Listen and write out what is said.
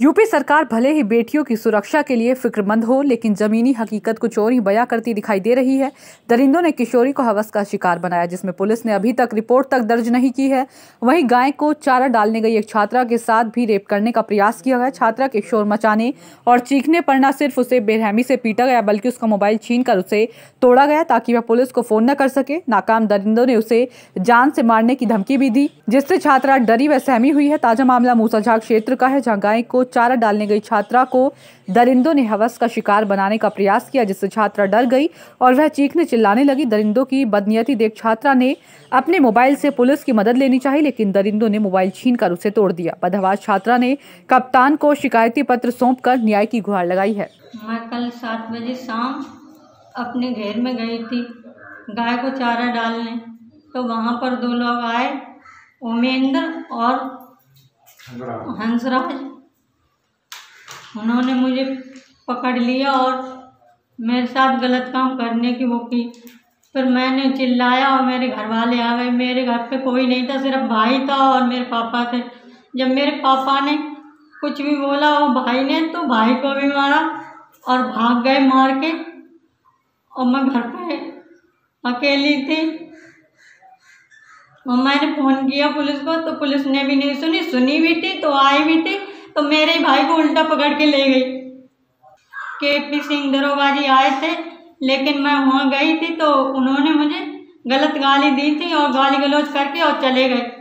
UP सरकार भले ही बेटियों की सुरक्षा के लिए फिक्रमंद हो, लेकिन जमीनी हकीकत कुछ और ही बयां करती दिखाई दे रही है। दरिंदों ने किशोरी को हवस का शिकार बनाया, जिसमें पुलिस ने अभी तक रिपोर्ट तक दर्ज नहीं की है। वहीं गाय को चारा डालने गई एक छात्रा के साथ भी रेप करने का प्रयास किया गया। छात्रा के शोर मचाने और चीखने पर न सिर्फ़ उसे बेरहमी से पीटा गया, बल्कि उसका मोबाइल छीन कर उसे तोड़ा गया, ताकि वह पुलिस को फ़ोन न कर सके। नाकाम दरिंदों ने उसे जान से मारने की धमकी भी दी, जिससे छात्रा डरी व सहमी हुई है। ताज़ा मामला मूसाझाग क्षेत्र का है, जहाँ गाय को चारा डालने गई छात्रा को दरिंदों ने हवस का शिकार बनाने का प्रयास किया, जिससे छात्रा डर गई और वह चीखने चिल्लाने लगी। दरिंदों की बदनियती देख छात्रा ने अपने मोबाइल से पुलिस की मदद लेनी चाहिए, लेकिन दरिंदों ने मोबाइल छीन कर उसे तोड़ दिया। बदहवास छात्रा ने कप्तान को शिकायती पत्र सौंप कर न्याय की गुहार लगाई है। मैं कल सात बजे शाम अपने घर में गई थी, गाय को चारा डालने। तो वहाँ पर दो लोग आए, उमेंद्र और हंसराज। उन्होंने मुझे पकड़ लिया और मेरे साथ गलत काम करने की वो की। फिर मैंने चिल्लाया और मेरे घर वाले आ गए। मेरे घर पे कोई नहीं था, सिर्फ़ भाई था और मेरे पापा थे। जब मेरे पापा ने कुछ भी बोला, वो भाई ने तो भाई को भी मारा और भाग गए मार के। और मैं घर पे अकेली थी। और मैंने फ़ोन किया पुलिस को तो पुलिस ने भी नहीं सुनी। सुनी भी थी तो आई भी थी। तो मेरे भाई को उल्टा पकड़ के ले गई। के पी सिंह दरोबाजी आए थे, लेकिन मैं वहाँ गई थी तो उन्होंने मुझे गलत गाली दी थी और गाली गलौज करके और चले गए।